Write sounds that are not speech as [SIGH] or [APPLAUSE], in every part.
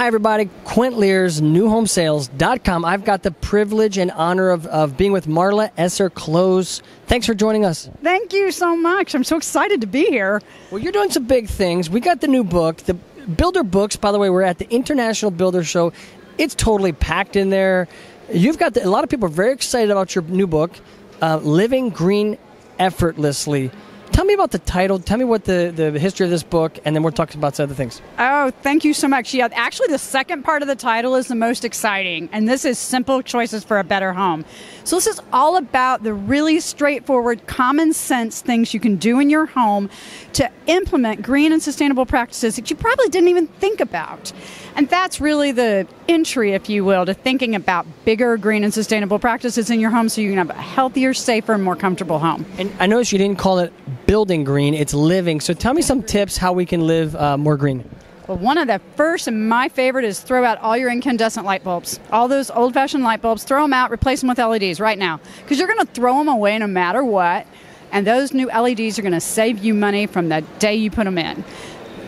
Hi, everybody. Quint Lears, newhomesales.com. I've got the privilege and honor of, of being with Marla Esser Cloos. Thanks for joining us. Thank you so much. I'm so excited to be here. Well, you're doing some big things. We got the new book, the Builder Books. By the way, we're at the International Builder Show. It's totally packed in there. You've got the, a lot of people are very excited about your new book, uh, Living Green Effortlessly. Tell me about the title. Tell me what the, the history of this book, and then we'll talk about some other things. Oh, thank you so much. Yeah, actually, the second part of the title is the most exciting, and this is Simple Choices for a Better Home. So, this is all about the really straightforward, common sense things you can do in your home to implement green and sustainable practices that you probably didn't even think about. And that's really the entry, if you will, to thinking about bigger green and sustainable practices in your home so you can have a healthier, safer, and more comfortable home. And I noticed you didn't call it building green, it's living. So tell me some tips how we can live uh, more green. Well, one of the first and my favorite is throw out all your incandescent light bulbs. All those old fashioned light bulbs, throw them out, replace them with LEDs right now. Because you're going to throw them away no matter what. And those new LEDs are going to save you money from the day you put them in.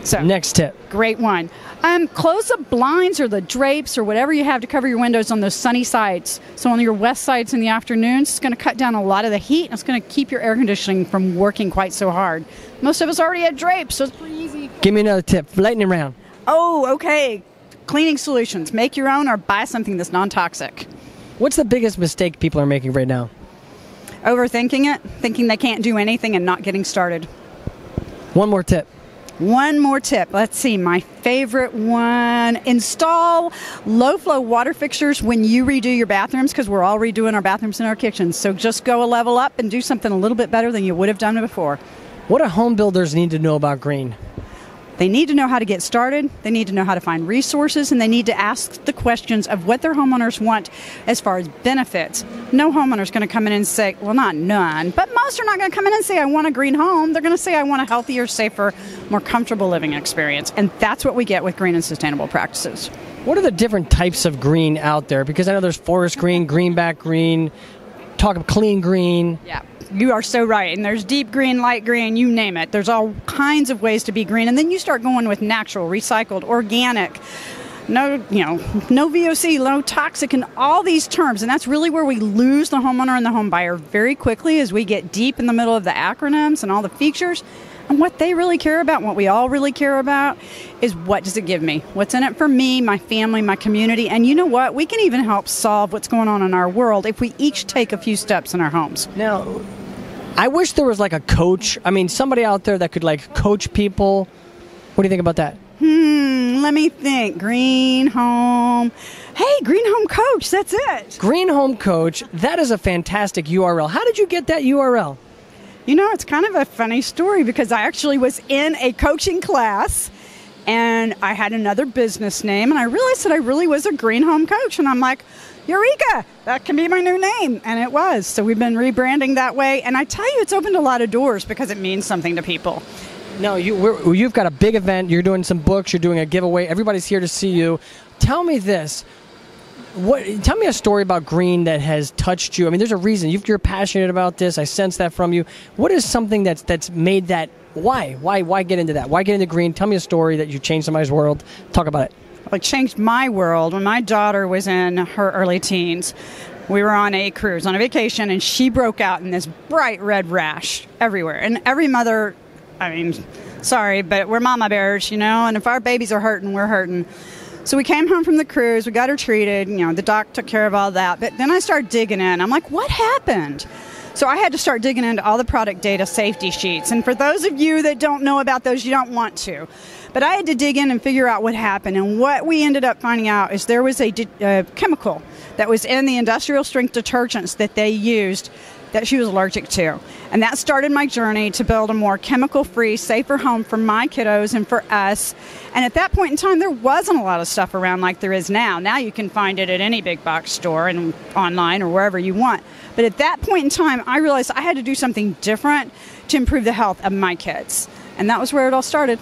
So, next tip. Great one. Um, close the blinds or the drapes or whatever you have to cover your windows on those sunny sides. So on your west sides in the afternoons, it's going to cut down a lot of the heat and it's going to keep your air conditioning from working quite so hard. Most of us already had drapes, so it's pretty easy. Give me another tip. Lightning round. Oh, okay. Cleaning solutions. Make your own or buy something that's non-toxic. What's the biggest mistake people are making right now? Overthinking it, thinking they can't do anything and not getting started. One more tip. One more tip. Let's see. My favorite one install low flow water fixtures when you redo your bathrooms because we're all redoing our bathrooms and our kitchens. So just go a level up and do something a little bit better than you would have done before. What do home builders need to know about green? They need to know how to get started, they need to know how to find resources, and they need to ask the questions of what their homeowners want as far as benefits. No homeowner is going to come in and say, well, not none, but most are not going to come in and say, I want a green home. They're going to say, I want a healthier, safer, more comfortable living experience. And that's what we get with green and sustainable practices. What are the different types of green out there? Because I know there's forest green, greenback green, talk of clean green. Yeah you are so right. And there's deep green, light green, you name it. There's all kinds of ways to be green. And then you start going with natural, recycled, organic, no, you know, no VOC, low toxic, and all these terms. And that's really where we lose the homeowner and the home buyer very quickly as we get deep in the middle of the acronyms and all the features. And what they really care about, what we all really care about, is what does it give me? What's in it for me, my family, my community? And you know what? We can even help solve what's going on in our world if we each take a few steps in our homes. Now, I wish there was like a coach. I mean, somebody out there that could like coach people. What do you think about that? Hmm, let me think. Green Home. Hey, Green Home Coach, that's it. Green Home Coach, that is a fantastic URL. How did you get that URL? You know, it's kind of a funny story because I actually was in a coaching class and I had another business name and I realized that I really was a Green Home Coach. And I'm like, Eureka! That can be my new name. And it was. So we've been rebranding that way. And I tell you, it's opened a lot of doors because it means something to people. No, you, you've got a big event. You're doing some books. You're doing a giveaway. Everybody's here to see you. Tell me this. What? Tell me a story about green that has touched you. I mean, there's a reason you're passionate about this. I sense that from you. What is something that's that's made that? Why? Why? Why get into that? Why get into green? Tell me a story that you changed somebody's world. Talk about it It changed my world when my daughter was in her early teens. We were on a cruise, on a vacation, and she broke out in this bright red rash everywhere. And every mother, I mean, sorry, but we're mama bears, you know, and if our babies are hurting, we're hurting. So we came home from the cruise, we got her treated, you know, the doc took care of all that. But then I started digging in. I'm like, what happened? So I had to start digging into all the product data safety sheets. And for those of you that don't know about those, you don't want to. But I had to dig in and figure out what happened. And what we ended up finding out is there was a uh, chemical that was in the industrial strength detergents that they used that she was allergic to. And that started my journey to build a more chemical free, safer home for my kiddos and for us. And at that point in time, there wasn't a lot of stuff around like there is now. Now you can find it at any big box store and online or wherever you want. But at that point in time, I realized I had to do something different to improve the health of my kids. And that was where it all started.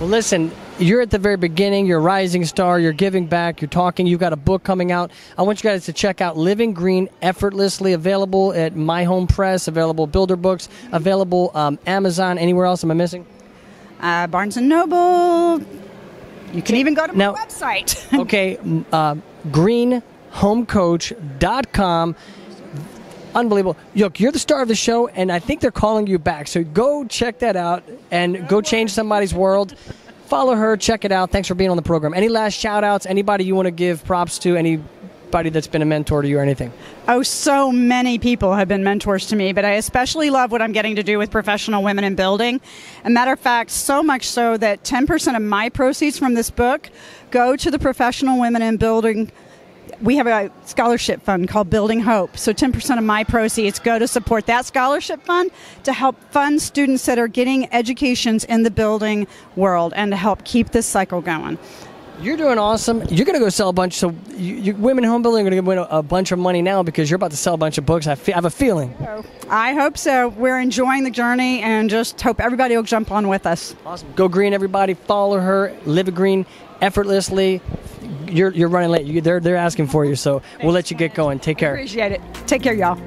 Well, listen, you're at the very beginning. You're a rising star. You're giving back. You're talking. You've got a book coming out. I want you guys to check out Living Green effortlessly. Available at My Home Press. Available Builder Books. Available um, Amazon. Anywhere else? Am I missing? Uh, Barnes and Noble. You can even go to my Now- website. [LAUGHS] okay, uh, greenhomecoach.com. Unbelievable. Look, you're the star of the show, and I think they're calling you back. So go check that out and go change somebody's world. Follow her, check it out. Thanks for being on the program. Any last shout outs? Anybody you want to give props to? Anybody that's been a mentor to you or anything? Oh, so many people have been mentors to me, but I especially love what I'm getting to do with professional women in building. A matter of fact, so much so that 10% of my proceeds from this book go to the professional women in building. We have a scholarship fund called Building Hope. So 10% of my proceeds go to support that scholarship fund to help fund students that are getting educations in the building world and to help keep this cycle going. You're doing awesome. You're going to go sell a bunch. So, you, you, women home building are going to win a, a bunch of money now because you're about to sell a bunch of books. I, fe- I have a feeling. I hope so. We're enjoying the journey and just hope everybody will jump on with us. Awesome. Go green, everybody. Follow her. Live a green effortlessly. You're, you're running late. You, they're, they're asking for you, so we'll let you get going. Take care. Appreciate it. Take care, y'all.